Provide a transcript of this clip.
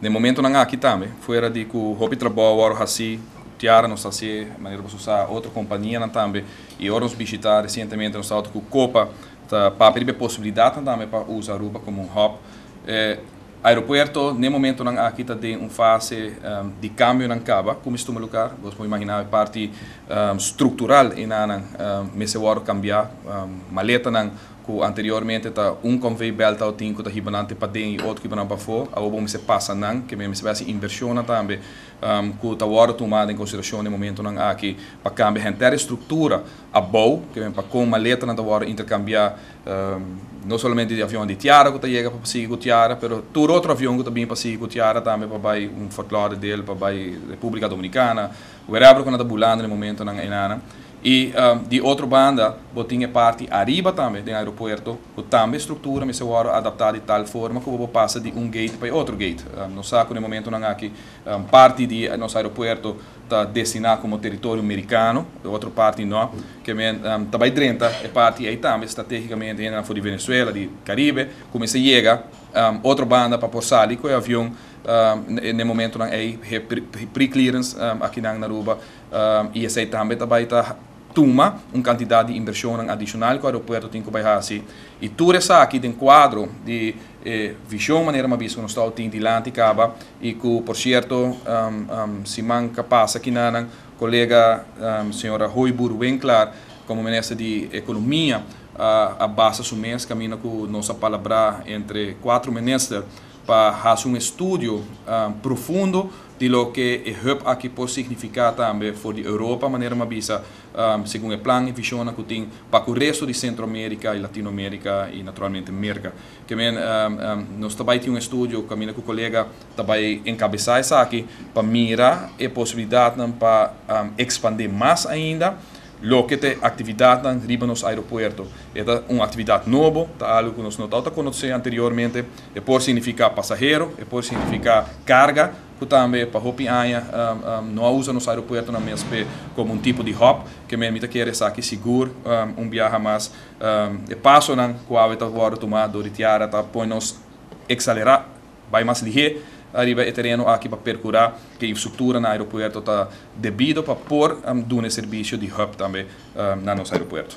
no momento não aqui também, fora de que o hobby trabalho agora assim, tiara nos assim, maneira de usar outra companhia também, e agora nos visitar recentemente nos auto com Copa, para abrir a possibilidade também para usar Aruba como um hub. Eh, aeroporto, no momento não aqui está de uma fase um, de câmbio não acaba, como estou lugar, você pode imaginar a parte um, estrutural em na um, mese waro cambiar, um, maleta não que anteriormente tá um convey belt ao tinco da hibanante para dentro e outro que para fora, a bom se passa não, que mesmo se vai inversão também, que tá agora tomado em consideração no momento não aqui cambiar a inteira estrutura a boa, que mesmo para com maleta não tá agora intercambiar não somente de avião de tiara que chega para seguir com tiara, mas todo outro avião que também para seguir com tiara também para vai um folclore dele para vai República Dominicana, wherever que está bulando no momento não é nada. E um, de outra banda, botinha parte arriba também do aeroporto, que também estrutura, mas agora adaptada de tal forma que você passa de um gate para outro gate. Um, no saco, no momento, não aqui, um, parte do nosso aeroporto está destinado como território americano, outra parte não, que um, também dentro é parte aí também, estrategicamente, na de Venezuela, de Caribe, como se chega, um, outra banda para Porto Sali, que é avião um, no momento não é pre-clearance um, aqui na Aruba, um, e esse também está tuma uma quantidade de inversão adicional que o aeroporto tem que fazer. E tudo isso aqui tem quadro de eh, visão, maneira mais que nós estamos tendo lá acaba e que, por certo, um, um, se manca passa aqui na colega um, senhora Rui Winkler, como ministra de Economia, a, a base mês caminha com nossa palavra entre quatro ministros para fazer um estudo um, profundo de lo que o hub aqui pode significar também para a Europa, maneira mais bisa, um, segundo o plano e visão que tem para o resto de Centro-América e Latinoamérica e naturalmente América. Men, um, um, nós também temos um estudo, com o colega também encabeçar isso aqui para mirar a possibilidade para um, expandir mais ainda lo que te atividade riba nos. É uma atividade nova, tá algo que nós não estamos conhecendo anteriormente, e pode significar passageiro, e pode significar carga, que também para hopi aia um, um, não usa nos aeroportos na mesma como um tipo de hop, que me permite querer aqui seguro, um, um viaje mais, um, e passo não, com a ave tá agora tomado, de tiara, tá põe nos acelerar, vai mais ligeiro, arriba e terreno aqui para percurar que a infraestrutura no aeroporto está devido para pôr um, um serviço de hub também um, no nosso aeroporto.